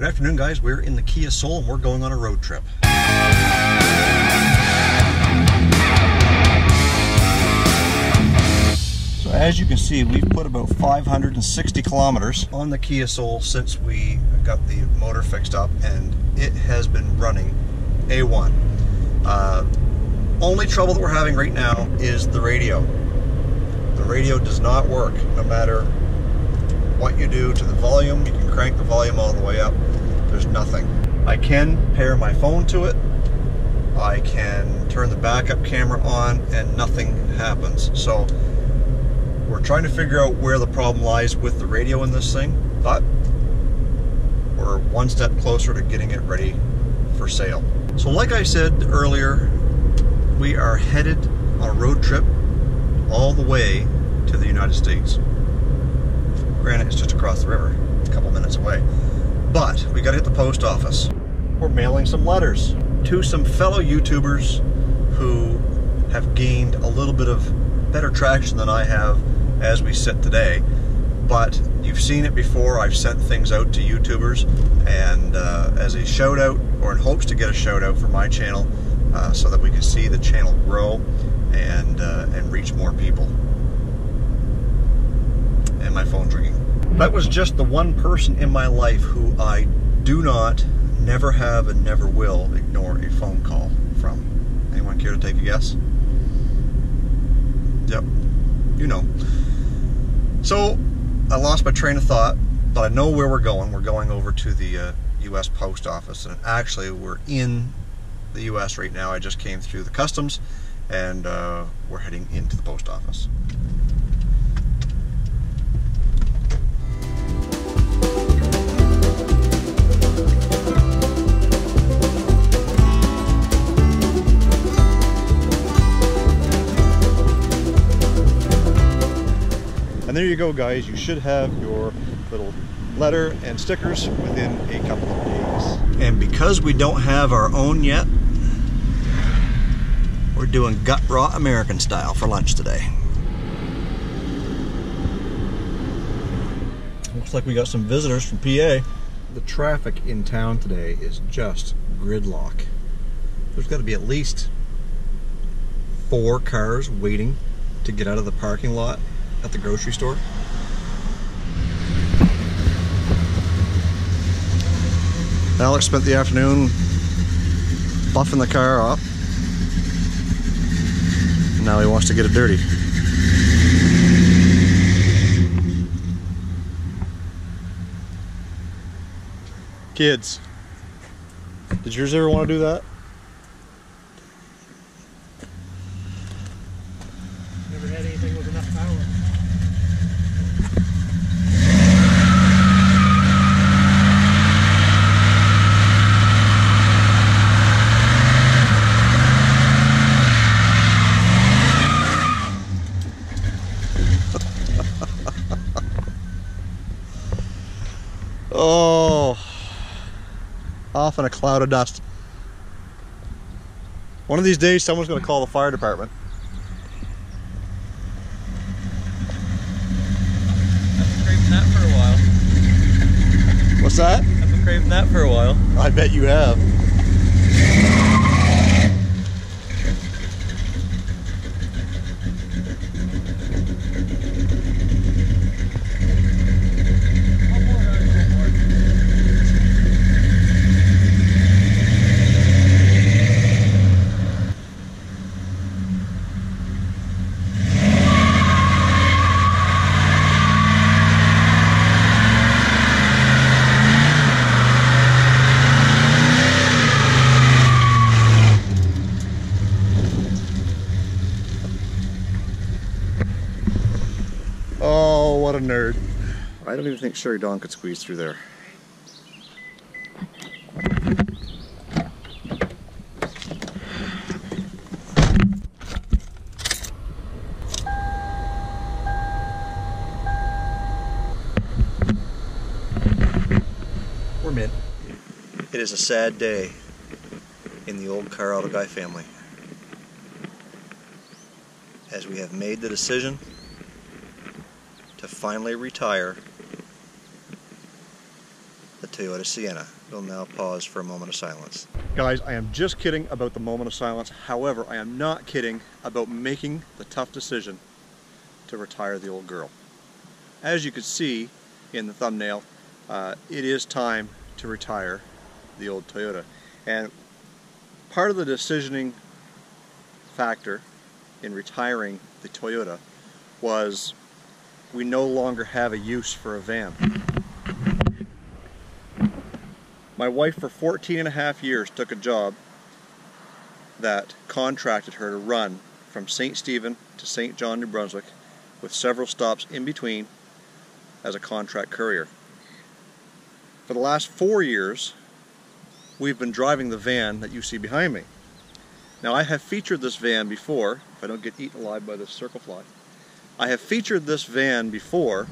Good afternoon, guys. We're in the Kia Soul and we're going on a road trip. So as you can see, we've put about 560 kilometers on the Kia Soul since we got the motor fixed up and it has been running A1. Uh, only trouble that we're having right now is the radio. The radio does not work no matter what you do to the volume. You can crank the volume all the way up. There's nothing. I can pair my phone to it. I can turn the backup camera on and nothing happens. So we're trying to figure out where the problem lies with the radio in this thing, but we're one step closer to getting it ready for sale. So like I said earlier, we are headed on a road trip all the way to the United States. Granted, it's just across the river, a couple minutes away. But we gotta hit the post office. We're mailing some letters to some fellow YouTubers who have gained a little bit of better traction than I have as we sit today. But you've seen it before. I've sent things out to YouTubers, and uh, as a shout out, or in hopes to get a shout out for my channel, uh, so that we can see the channel grow and uh, and reach more people. And my phone's ringing. That was just the one person in my life who I do not, never have, and never will ignore a phone call from. Anyone care to take a guess? Yep, you know. So I lost my train of thought, but I know where we're going. We're going over to the uh, U.S. Post Office, and actually we're in the U.S. right now. I just came through the customs, and uh, we're heading into the post office. There you go, guys. You should have your little letter and stickers within a couple of days. And because we don't have our own yet, we're doing gut raw American style for lunch today. Looks like we got some visitors from PA. The traffic in town today is just gridlock. There's got to be at least four cars waiting to get out of the parking lot at the grocery store. Alex spent the afternoon buffing the car up. Now he wants to get it dirty. Kids, did yours ever want to do that? Never had anything with enough power. Oh, off in a cloud of dust. One of these days, someone's going to call the fire department. I've been craving that for a while. What's that? I've been craving that for a while. I bet you have. Oh, what a nerd. I don't even think Sherry Dawn could squeeze through there. We're mid. It is a sad day in the old Auto Guy family. As we have made the decision to finally retire Toyota Sienna. We'll now pause for a moment of silence. Guys, I am just kidding about the moment of silence. However, I am not kidding about making the tough decision to retire the old girl. As you can see in the thumbnail, uh, it is time to retire the old Toyota. And part of the decisioning factor in retiring the Toyota was we no longer have a use for a van. My wife for 14 and a half years took a job that contracted her to run from St. Stephen to St. John, New Brunswick with several stops in between as a contract courier. For the last four years, we've been driving the van that you see behind me. Now I have featured this van before, if I don't get eaten alive by this circle fly. I have featured this van before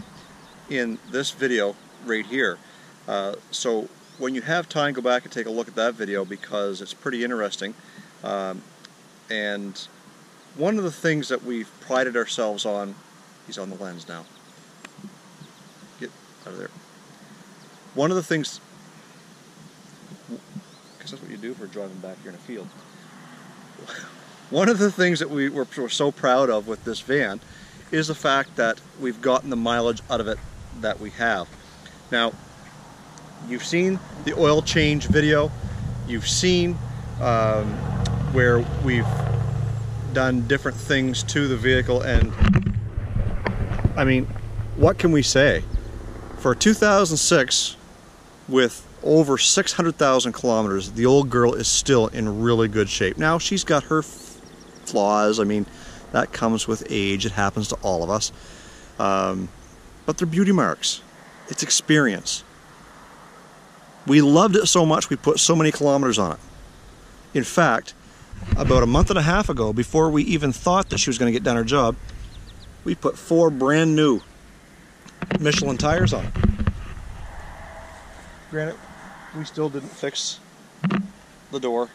in this video right here. Uh, so when you have time, go back and take a look at that video because it's pretty interesting. Um, and one of the things that we've prided ourselves on, he's on the lens now. Get out of there. One of the things, because that's what you do for driving back here in a field. One of the things that we were, were so proud of with this van is the fact that we've gotten the mileage out of it that we have. Now, you've seen the oil change video, you've seen um, where we've done different things to the vehicle and I mean, what can we say? For 2006, with over 600,000 kilometers, the old girl is still in really good shape. Now, she's got her flaws. I mean, that comes with age. It happens to all of us. Um, but they're beauty marks. It's experience. We loved it so much, we put so many kilometers on it. In fact, about a month and a half ago, before we even thought that she was going to get done her job, we put four brand new Michelin tires on it. Granted, we still didn't fix the door.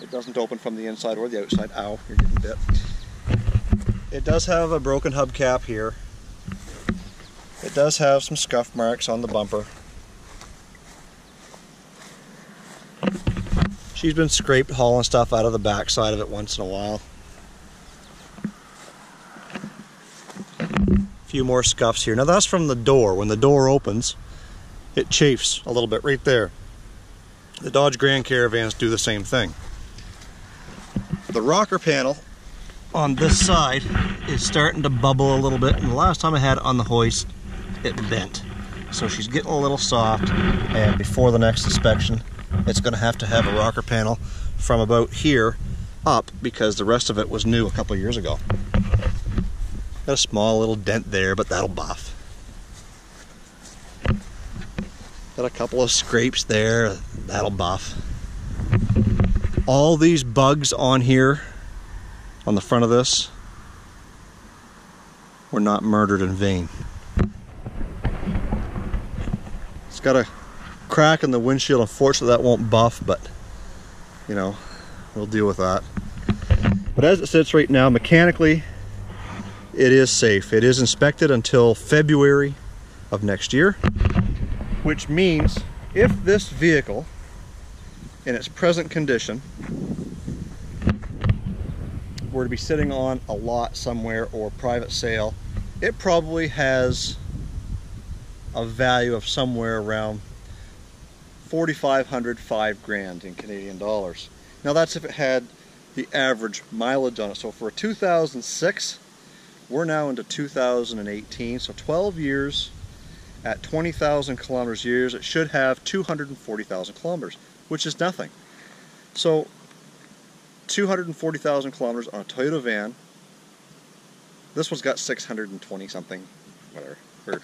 It doesn't open from the inside or the outside. Ow, you're getting bit. It does have a broken hubcap here. It does have some scuff marks on the bumper. She's been scraped hauling stuff out of the backside of it once in a while. A few more scuffs here. Now that's from the door. When the door opens, it chafes a little bit right there. The Dodge Grand Caravans do the same thing. The rocker panel on this side is starting to bubble a little bit and the last time I had it on the hoist it bent. So she's getting a little soft and before the next inspection it's going to have to have a rocker panel from about here up because the rest of it was new a couple years ago. Got a small little dent there but that'll buff. Got a couple of scrapes there, that'll buff. All these bugs on here, on the front of this, were not murdered in vain. It's got a crack in the windshield, unfortunately that won't buff, but you know, we'll deal with that. But as it sits right now, mechanically, it is safe. It is inspected until February of next year which means if this vehicle in its present condition were to be sitting on a lot somewhere or private sale, it probably has a value of somewhere around 4,500, 5 grand in Canadian dollars. Now that's if it had the average mileage on it. So for a 2006, we're now into 2018, so 12 years at 20,000 kilometers years, it should have 240,000 kilometers, which is nothing. So 240,000 kilometers on a Toyota van. This one's got 620 something, whatever. Or,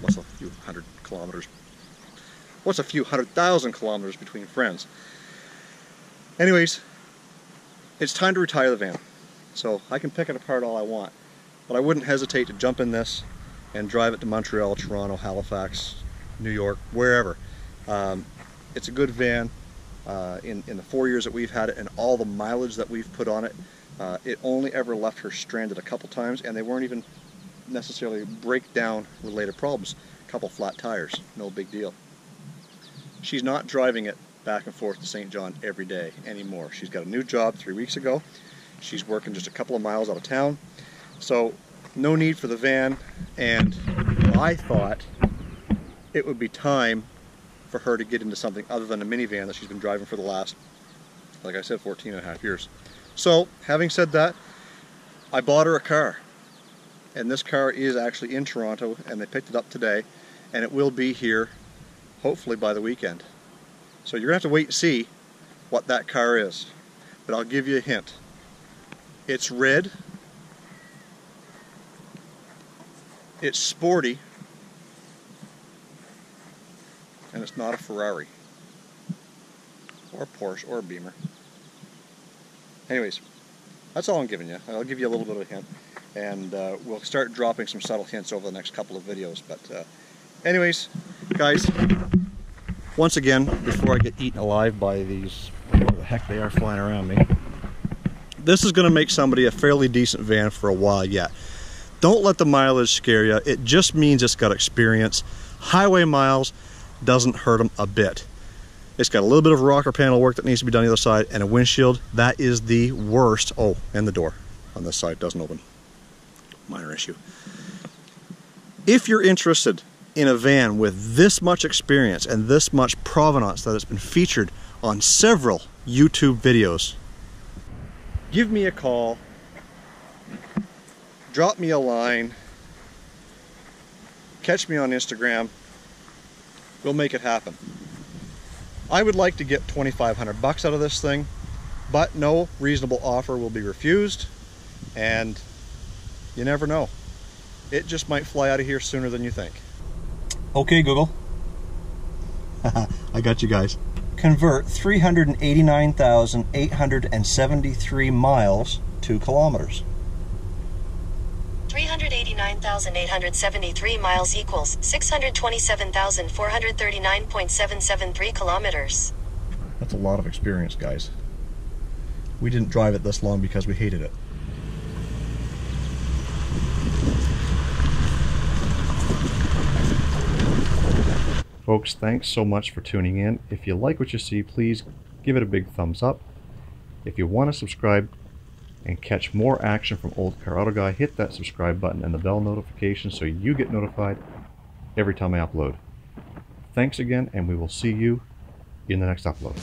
what's a few hundred kilometers? What's a few hundred thousand kilometers between friends? Anyways, it's time to retire the van. So I can pick it apart all I want, but I wouldn't hesitate to jump in this and drive it to Montreal, Toronto, Halifax, New York, wherever. Um, it's a good van. Uh, in, in the four years that we've had it and all the mileage that we've put on it, uh, it only ever left her stranded a couple times and they weren't even necessarily breakdown related problems. A couple flat tires, no big deal. She's not driving it back and forth to St. John every day anymore. She's got a new job three weeks ago. She's working just a couple of miles out of town. So no need for the van and I thought it would be time for her to get into something other than a minivan that she's been driving for the last, like I said, 14 and a half years. So having said that, I bought her a car and this car is actually in Toronto and they picked it up today and it will be here hopefully by the weekend. So you're going to have to wait and see what that car is. But I'll give you a hint. It's red. It's sporty. And it's not a Ferrari. Or Porsche or Beamer. Anyways, that's all I'm giving you. I'll give you a little bit of a hint. And uh, we'll start dropping some subtle hints over the next couple of videos. But uh, anyways, guys, once again, before I get eaten alive by these, whatever the heck they are flying around me, this is going to make somebody a fairly decent van for a while yet. Don't let the mileage scare you. It just means it's got experience. Highway miles doesn't hurt them a bit. It's got a little bit of rocker panel work that needs to be done on the other side and a windshield. That is the worst. Oh, and the door on this side doesn't open. Minor issue. If you're interested in a van with this much experience and this much provenance that has been featured on several YouTube videos, give me a call, drop me a line, catch me on Instagram, we'll make it happen. I would like to get 2,500 bucks out of this thing, but no reasonable offer will be refused, and you never know. It just might fly out of here sooner than you think. Okay, Google. I got you guys. Convert 389,873 miles to kilometers. 389,873 miles equals 627,439.773 kilometers. That's a lot of experience, guys. We didn't drive it this long because we hated it. Folks, thanks so much for tuning in. If you like what you see, please give it a big thumbs up. If you want to subscribe and catch more action from Olde Carr Auto Guy, hit that subscribe button and the bell notification so you get notified every time I upload. Thanks again, and we will see you in the next upload.